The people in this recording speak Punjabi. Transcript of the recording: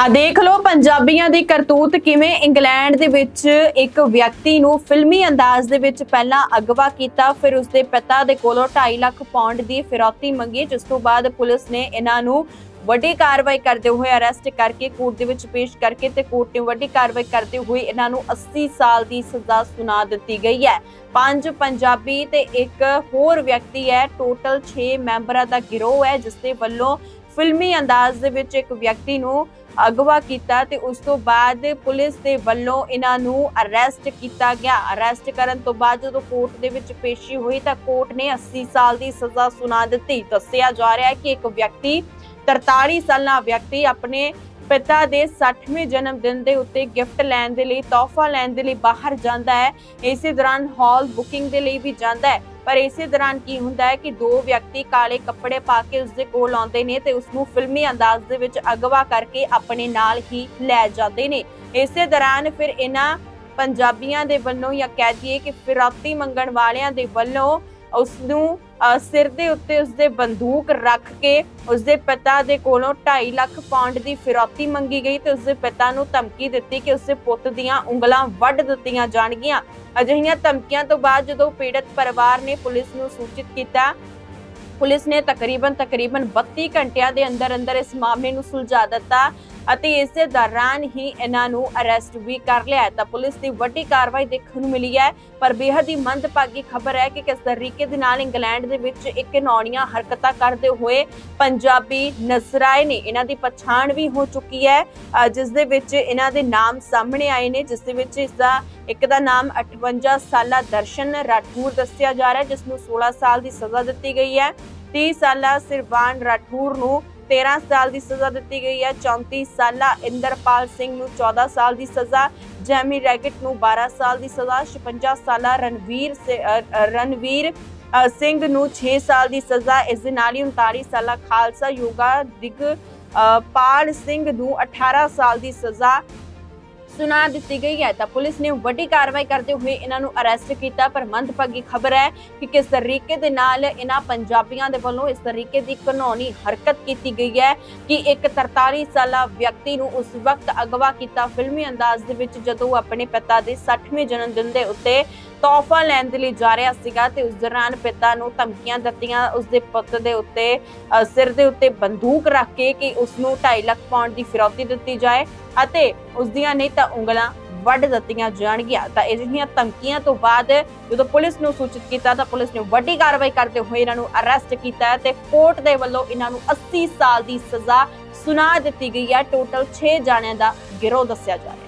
ਆ ਦੇਖ ਲਓ, ਪੰਜਾਬੀਆਂ ਦੀ ਕਰਤੂਤ ਕਿਵੇਂ ਇੰਗਲੈਂਡ ਦੇ ਵਿੱਚ ਇੱਕ ਵਿਅਕਤੀ ਨੂੰ ਫਿਲਮੀ ਅੰਦਾਜ਼ ਦੇ ਵਿੱਚ ਪਹਿਲਾਂ ਅਗਵਾ ਕੀਤਾ, ਫਿਰ ਉਸਦੇ ਪਿਤਾ ਦੇ ਕੋਲੋਂ 2.5 ਲੱਖ ਪਾਉਂਡ ਦੀ ਫਿਰੌਤੀ ਮੰਗੀ, ਜਿਸ ਤੋਂ ਬਾਅਦ ਪੁਲਿਸ ਨੇ ਇਹਨਾਂ ਨੂੰ ਵੱਡੀ ਕਾਰਵਾਈ ਕਰਦੇ ਹੋਏ ਅਰੈਸਟ ਕਰਕੇ ਕੋਰਟ ਦੇ ਵਿੱਚ ਪੇਸ਼ ਕਰਕੇ ਤੇ ਕੋਰਟ ਨੇ ਵੱਡੀ ਕਾਰਵਾਈ ਕਰਦੇ ਹੋਏ ਇਹਨਾਂ ਨੂੰ 80 ਸਾਲ ਦੀ ਸਜ਼ਾ ਸੁਣਾ ਦਿੱਤੀ ਗਈ ਹੈ। ਪੰਜ ਪੰਜਾਬੀ ਤੇ ਇੱਕ ਹੋਰ ਵਿਅਕਤੀ ਹੈ, ਟੋਟਲ 6 ਮੈਂਬਰਾਂ ਦਾ ਗਿਰੋਹ ਹੈ, ਜਿਸ ਦੇ ਵੱਲੋਂ ਫਿਲਮੀ ਅੰਦਾਜ਼ ਦੇ ਵਿੱਚ ਇੱਕ ਵਿਅਕਤੀ ਨੂੰ ਅਗਵਾ ਕੀਤਾ ਤੇ ਉਸ ਤੋਂ ਬਾਅਦ ਪੁਲਿਸ ਦੇ ਵੱਲੋਂ ਇਹਨਾਂ ਨੂੰ ਅਰੈਸਟ ਕੀਤਾ ਗਿਆ। ਅਰੈਸਟ ਕਰਨ ਤੋਂ ਬਾਅਦ ਜਦੋਂ ਕੋਰਟ ਦੇ ਵਿੱਚ ਪੇਸ਼ੀ ਹੋਈ ਤਾਂ ਕੋਰਟ ਨੇ 80 ਸਾਲ ਦੀ ਸਜ਼ਾ ਸੁਣਾ ਦਿੱਤੀ। ਦੱਸਿਆ ਜਾ ਰਿਹਾ ਹੈ ਕਿ ਇੱਕ ਵਿਅਕਤੀ 43 ਸਾਲਾਂ ਵਿਅਕਤੀ ਆਪਣੇ ਪਿਤਾ ਦੇ 60ਵੇਂ ਜਨਮ ਦਿਨ ਦੇ ਉੱਤੇ ਗਿਫਟ ਲੈਣ ਦੇ ਲਈ, ਤੋਹਫਾ ਲੈਣ ਦੇ ਲਈ ਬਾਹਰ ਜਾਂਦਾ ਹੈ। ਇਸੇ ਦੌਰਾਨ ਹਾਲ ਬੁਕਿੰਗ ਦੇ ਲਈ ਵੀ ਜਾਂਦਾ ਹੈ। ਪਰ ਇਸੇ ਦੌਰਾਨ ਕੀ ਹੁੰਦਾ ਹੈ ਕਿ ਦੋ ਵਿਅਕਤੀ ਕਾਲੇ ਕੱਪੜੇ ਪਾ ਕੇ ਉਸ ਦੇ ਕੋਲ ਆਉਂਦੇ ਨੇ ਤੇ ਉਸ ਨੂੰ ਫਿਲਮੀ ਅੰਦਾਜ਼ ਦੇ ਵਿੱਚ ਅਗਵਾ ਕਰਕੇ ਆਪਣੇ ਨਾਲ ਹੀ ਲੈ ਜਾਂਦੇ ਨੇ। ਇਸੇ ਦੌਰਾਨ ਫਿਰ ਇਹਨਾਂ ਪੰਜਾਬੀਆਂ ਦੇ ਵੱਲੋਂ ਜਾਂ ਕਹਿ ਦਈਏ ਕਿ ਫਿਰੌਤੀ ਮੰਗਣ ਵਾਲਿਆਂ ਦੇ ਵੱਲੋਂ ਉਸ ਨੂੰ ਸਿਰ ਦੇ ਉੱਤੇ ਉਸ ਬੰਦੂਕ ਰੱਖ ਕੇ ਉਸ ਪਿਤਾ ਦੇ ਕੋਲੋਂ 2.5 ਲੱਖ ਪਾਉਂਡ ਦੀ ਫਿਰੌਤੀ ਮੰਗੀ ਗਈ ਤੇ ਉਸ ਪਿਤਾ ਨੂੰ ਧਮਕੀ ਦਿੱਤੀ ਕਿ ਉਸਦੇ ਪੁੱਤ ਦੀਆਂ ਉਂਗਲਾਂ ਵੱਢ ਦਿੱਤੀਆਂ ਜਾਣਗੀਆਂ। ਅਜਿਹੀਆਂ ਧਮਕੀਆਂ ਤੋਂ ਬਾਅਦ ਜਦੋਂ ਪੀੜਤ ਪਰਿਵਾਰ ਨੇ ਪੁਲਿਸ ਨੂੰ ਸੂਚਿਤ ਕੀਤਾ, ਪੁਲਿਸ ਨੇ ਤਕਰੀਬਨ ਤਕਰੀਬਨ 32 ਘੰਟਿਆਂ ਦੇ ਅੰਦਰ ਅੰਦਰ ਇਸ ਮਾਮਲੇ ਨੂੰ ਸੁਲਝਾ ਦਿੱਤਾ। ਅਤੇ ਇਸੇ ਦੌਰਾਨ ਹੀ ਇਹਨਾਂ ਨੂੰ ਅਰੈਸਟ ਵੀ ਕਰ ਲਿਆ ਤਾਂ ਪੁਲਿਸ ਦੀ ਵੱਡੀ ਕਾਰਵਾਈ ਦੇਖਣ ਨੂੰ ਮਿਲੀ ਹੈ, ਪਰ ਬੇਹੱਦ ਹੀ ਮੰਦਭਾਗੀ ਖਬਰ ਹੈ ਕਿ ਕਿਸ ਤਰੀਕੇ ਦੇ ਨਾਲ ਇੰਗਲੈਂਡ ਦੇ ਵਿੱਚ ਇੱਕ ਨੌਣੀਆਂ ਹਰਕਤਾਂ ਕਰਦੇ ਹੋਏ ਪੰਜਾਬੀ ਨਜ਼ਰ ਆਏ ਨੇ ਇਹਨਾਂ ਦੀ ਪਛਾਣ ਵੀ ਹੋ ਚੁੱਕੀ ਹੈ। ਜਿਸ ਦੇ ਵਿੱਚ ਇਹਨਾਂ ਦੇ ਨਾਮ ਸਾਹਮਣੇ ਆਏ ਨੇ, ਜਿਸ ਦੇ ਵਿੱਚ ਇਸ ਦਾ ਇੱਕ ਦਾ ਨਾਮ 58 ਸਾਲਾ ਦਰਸ਼ਨ ਰਾਠੌਰ ਦੱਸਿਆ ਜਾ ਰਿਹਾ ਜਿਸ ਨੂੰ 16 ਸਾਲ ਦੀ ਸਜ਼ਾ ਦਿੱਤੀ ਗਈ ਹੈ। 30 ਸਾਲਾ ਸਿਰਵਾਨ ਰਾਠੌਰ ਨੂੰ 13 ਸਾਲ ਦੀ ਸਜ਼ਾ ਦਿੱਤੀ ਗਈ ਹੈ। 34 ਸਾਲਾ ਇੰਦਰਪਾਲ ਸਿੰਘ ਨੂੰ 14 ਸਾਲ ਦੀ ਸਜ਼ਾ, ਜੈਮੀ ਰੈਗਟ ਨੂੰ 12 ਸਾਲ ਦੀ ਸਜ਼ਾ 56 ਸਾਲਾ ਰਣਵੀਰ ਰਣਵੀਰ ਸਿੰਘ ਨੂੰ 6 ਸਾਲ ਦੀ ਸਜ਼ਾ, ਇਸ ਦੇ ਨਾਲ ਹੀ 39 ਸਾਲਾ ਖਾਲਸਾ ਯੋਗਾ ਦਿਗ ਪਾਲ ਸਿੰਘ ਨੂੰ 18 ਸਾਲ ਦੀ ਸਜ਼ਾ ਸੁਣਾ ਦਿੱਤੀ ਗਈ ਹੈ। ਤਾਂ ਪੁਲਿਸ ਨੇ ਵੱਡੀ ਕਾਰਵਾਈ ਕਰਦੇ ਹੋਏ ਇਹਨਾਂ ਨੂੰ ਅਰੈਸਟ ਕੀਤਾ, ਪਰ ਮੰਦਭਾਗੀ ਖਬਰ ਹੈ ਕਿ ਕਿਸ ਤਰੀਕੇ ਦੇ ਨਾਲ ਇਹਨਾਂ ਪੰਜਾਬੀਆਂ ਦੇ ਵੱਲੋਂ ਇਸ ਤਰੀਕੇ ਦੀ ਕਾਨੂੰਨੀ ਹਰਕਤ ਕੀਤੀ ਗਈ ਹੈ ਕਿ ਇੱਕ 43 ਸਾਲਾ ਵਿਅਕਤੀ ਨੂੰ ਉਸ ਵਕਤ ਅਗਵਾ ਕੀਤਾ। ਫਿਲਮੀ ਅੰਦਾਜ਼ ਦੇ ਵਿੱਚ ਜਦੋਂ ਉਹ ਆਪਣੇ ਪਿਤਾ ਦੇ 60ਵੇਂ ਜਨਮ ਦਿਨ ਦੇ ਉੱਤੇ ਤੋਹਫਾ ਲੈਣ ਦੇ ਲਈ ਜਾ ਰਿਹਾ ਸੀਗਾ ਤੇ ਉਸ ਦੌਰਾਨ ਪਿਤਾ ਨੂੰ ਧਮਕੀਆਂ ਦਿੱਤੀਆਂ ਉਸ ਦੇ ਪੁੱਤ ਦੇ ਉੱਤੇ ਸਿਰ ਦੇ ਉੱਤੇ ਬੰਦੂਕ ਰੱਖ ਕੇ ਕਿ ਉਸ ਨੂੰ 2.5 ਲੱਖ ਪਾਉਂਡ ਦੀ ਫਿਰੌਤੀ ਦਿੱਤੀ ਜਾਏ ਅਤੇ ਉਸ ਦੀਆਂ ਨਹੀਂ ਤਾਂ ਉਂਗਲਾਂ ਵੱਢ ਦਿੱਤੀਆਂ ਜਾਣਗੀਆਂ। ਤਾਂ ਅਜਿਹੀਆਂ ਧਮਕੀਆਂ ਤੋਂ ਬਾਅਦ ਜਦੋਂ ਪੁਲਿਸ ਨੂੰ ਸੂਚਿਤ ਕੀਤਾ ਤਾਂ ਪੁਲਿਸ ਨੇ ਵੱਡੀ ਕਾਰਵਾਈ ਕਰਦੇ ਹੋਏ ਇਹਨਾਂ ਨੂੰ ਅਰੈਸਟ ਕੀਤਾ ਹੈ ਤੇ ਕੋਰਟ ਦੇ ਵੱਲੋਂ ਇਹਨਾਂ ਨੂੰ 80 ਸਾਲ ਦੀ ਸਜ਼ਾ ਸੁਣਾ ਦਿੱਤੀ ਗਈ ਹੈ। ਟੋਟਲ 6 ਜਾਣਿਆਂ ਦਾ ਗਿਰੋਹ ਦੱਸਿਆ ਜਾ ਰਿਹਾ